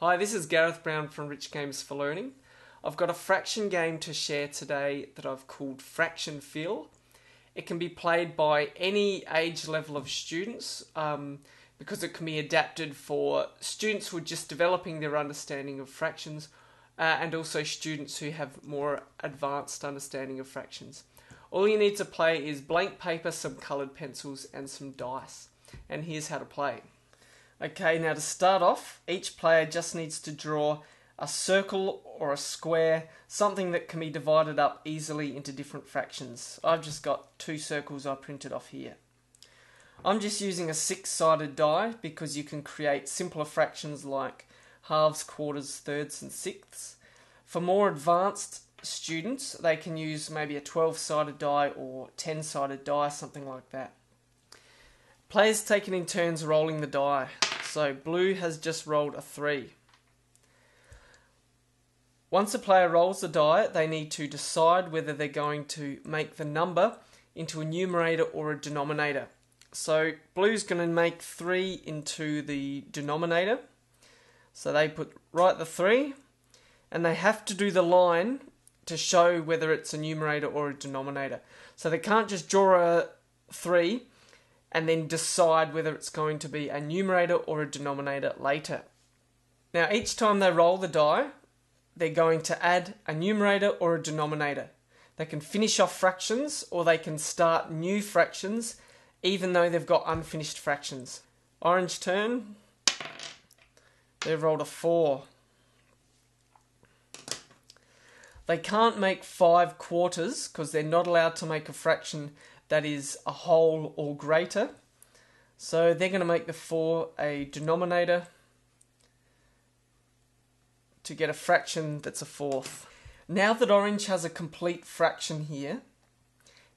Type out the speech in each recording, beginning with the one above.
Hi, this is Gareth Brown from Rich Games for Learning. I've got a fraction game to share today that I've called Fraction Fill. It can be played by any age level of students um, because it can be adapted for students who are just developing their understanding of fractions uh, and also students who have more advanced understanding of fractions. All you need to play is blank paper, some coloured pencils, and some dice. And here's how to play. Okay, now to start off, each player just needs to draw a circle or a square, something that can be divided up easily into different fractions. I've just got two circles I printed off here. I'm just using a six-sided die because you can create simpler fractions like halves, quarters, thirds and sixths. For more advanced students, they can use maybe a 12-sided die or 10-sided die, something like that. Players taking in turns rolling the die. So blue has just rolled a 3. Once a player rolls the die, they need to decide whether they're going to make the number into a numerator or a denominator. So blue's going to make 3 into the denominator. So they put right the 3 and they have to do the line to show whether it's a numerator or a denominator. So they can't just draw a 3 and then decide whether it's going to be a numerator or a denominator later. Now, each time they roll the die, they're going to add a numerator or a denominator. They can finish off fractions or they can start new fractions even though they've got unfinished fractions. Orange turn, they've rolled a 4. They can't make 5 quarters because they're not allowed to make a fraction that is a whole or greater. So they're going to make the 4 a denominator to get a fraction that's a fourth. Now that orange has a complete fraction here,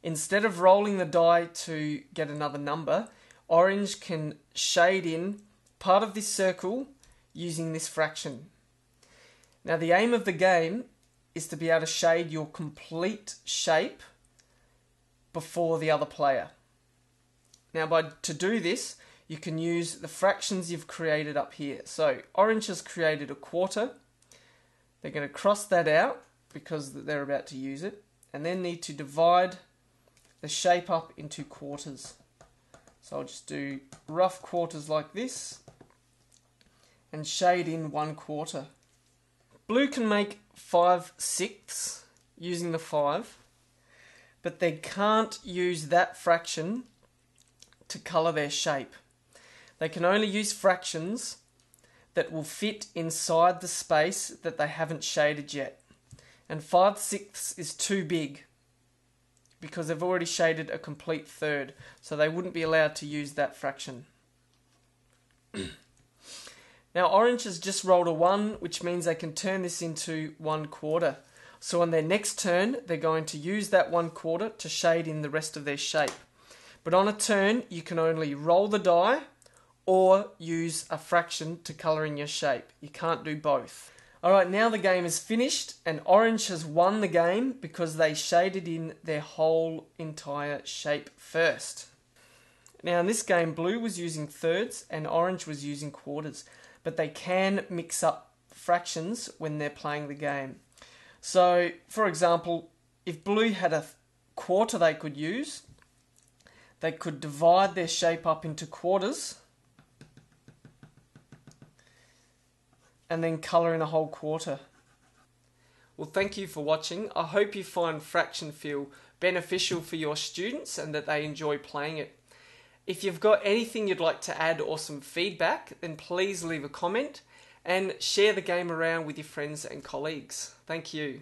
instead of rolling the die to get another number, orange can shade in part of this circle using this fraction. Now the aim of the game is to be able to shade your complete shape before the other player. Now, by to do this, you can use the fractions you've created up here. So, orange has created a quarter. They're going to cross that out because they're about to use it, and then need to divide the shape up into quarters. So I'll just do rough quarters like this and shade in one quarter. Blue can make five sixths using the five but they can't use that fraction to colour their shape. They can only use fractions that will fit inside the space that they haven't shaded yet. And 5 sixths is too big because they've already shaded a complete third, so they wouldn't be allowed to use that fraction. now, orange has just rolled a 1, which means they can turn this into 1 quarter. So on their next turn, they're going to use that one quarter to shade in the rest of their shape. But on a turn, you can only roll the die or use a fraction to colour in your shape. You can't do both. Alright, now the game is finished and Orange has won the game because they shaded in their whole entire shape first. Now in this game, Blue was using thirds and Orange was using quarters, but they can mix up fractions when they're playing the game. So, for example, if blue had a quarter they could use, they could divide their shape up into quarters and then colour in a whole quarter. Well, thank you for watching. I hope you find Fraction Fill beneficial for your students and that they enjoy playing it. If you've got anything you'd like to add or some feedback, then please leave a comment and share the game around with your friends and colleagues. Thank you.